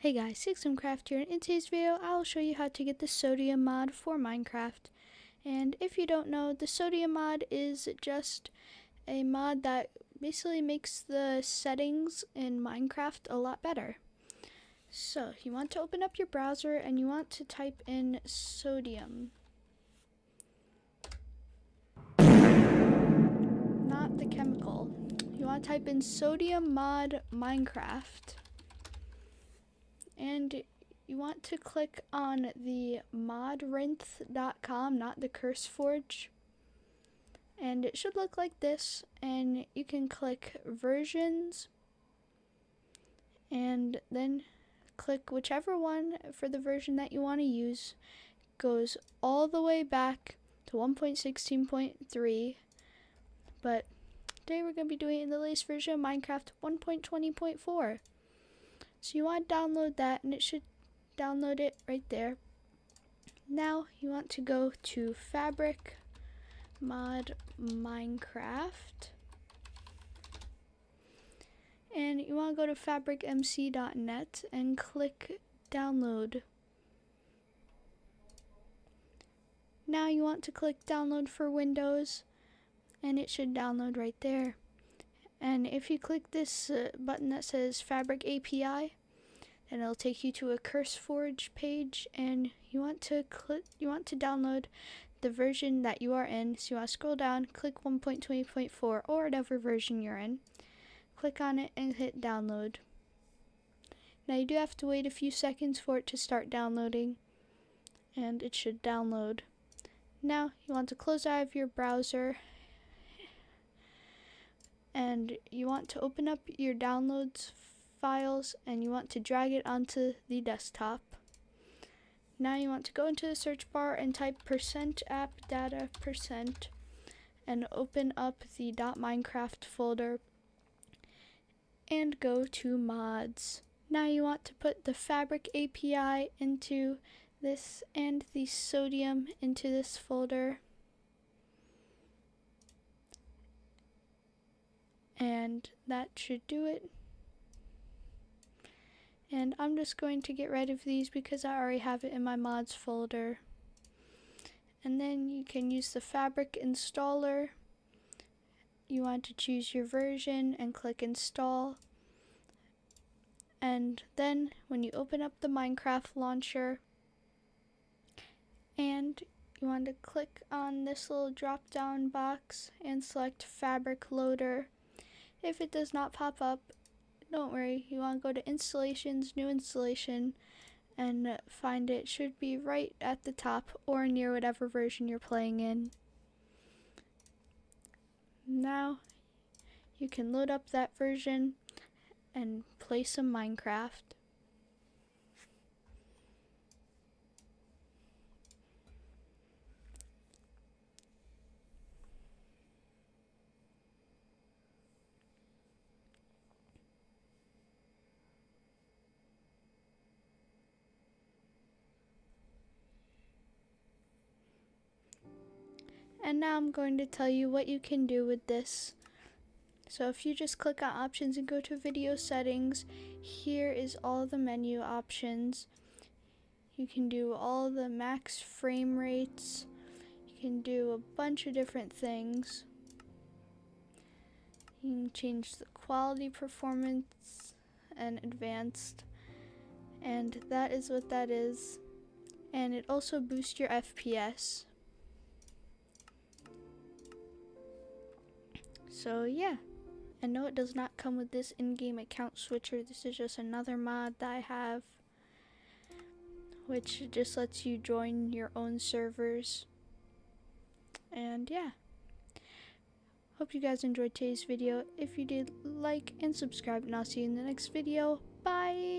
Hey guys, SixMCraft here, and in today's video I'll show you how to get the Sodium mod for Minecraft. And if you don't know, the Sodium mod is just a mod that basically makes the settings in Minecraft a lot better. So, you want to open up your browser and you want to type in Sodium. Not the chemical. You want to type in Sodium mod Minecraft and you want to click on the modrinth.com, not the CurseForge. And it should look like this, and you can click versions, and then click whichever one for the version that you want to use. Goes all the way back to 1.16.3, but today we're going to be doing the latest version of Minecraft 1.20.4. So you want to download that and it should download it right there. Now you want to go to Fabric Mod Minecraft. And you want to go to fabricmc.net and click download. Now you want to click download for Windows and it should download right there. And if you click this uh, button that says Fabric API, then it'll take you to a CurseForge page, and you want to click, you want to download the version that you are in. So you want to scroll down, click 1.20.4 or whatever version you're in, click on it, and hit download. Now you do have to wait a few seconds for it to start downloading, and it should download. Now you want to close out of your browser and you want to open up your downloads files and you want to drag it onto the desktop. Now you want to go into the search bar and type percent app data percent and open up the .minecraft folder and go to mods. Now you want to put the fabric API into this and the sodium into this folder and that should do it. And I'm just going to get rid of these because I already have it in my mods folder. And then you can use the fabric installer. You want to choose your version and click install. And then when you open up the Minecraft launcher and you want to click on this little drop down box and select fabric loader if it does not pop up, don't worry. You want to go to installations, new installation, and find it should be right at the top or near whatever version you're playing in. Now you can load up that version and play some Minecraft. And now I'm going to tell you what you can do with this. So if you just click on options and go to video settings, here is all the menu options. You can do all the max frame rates. You can do a bunch of different things. You can change the quality performance and advanced. And that is what that is. And it also boosts your FPS. So yeah. And no, it does not come with this in-game account switcher. This is just another mod that I have. Which just lets you join your own servers. And yeah. Hope you guys enjoyed today's video. If you did, like and subscribe and I'll see you in the next video. Bye!